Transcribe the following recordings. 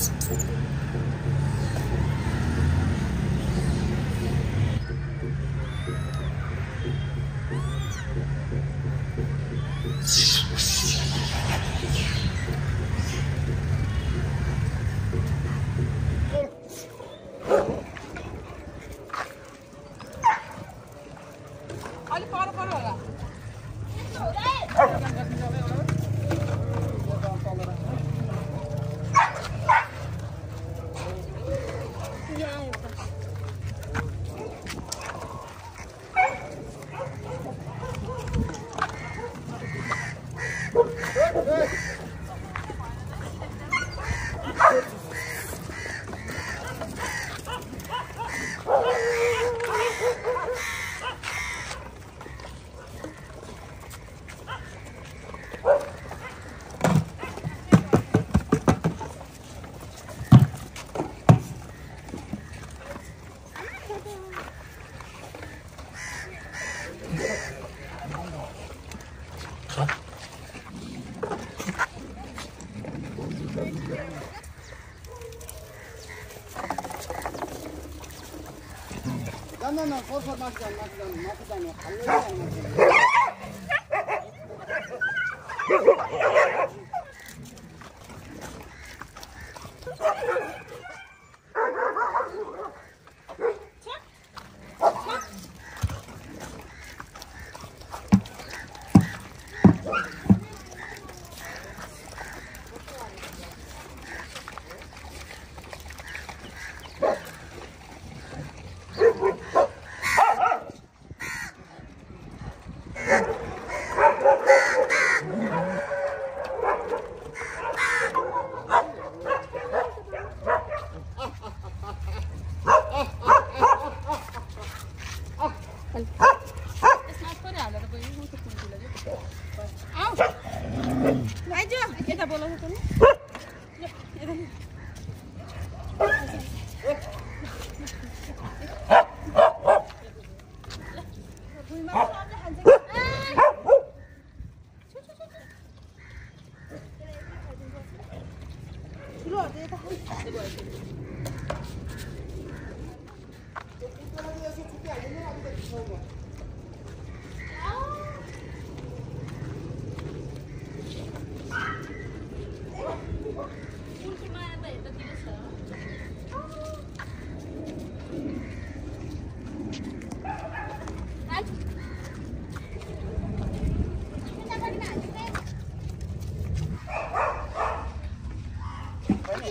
Deus. か？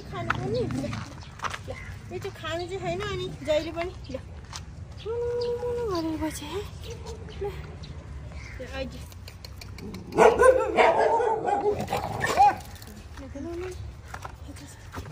खानु पनि यो चाहिँ खानु चाहिँ छैन अनि जहिले पनि ल 어머, 할아버지. 아이지. 그놈을 해주세요.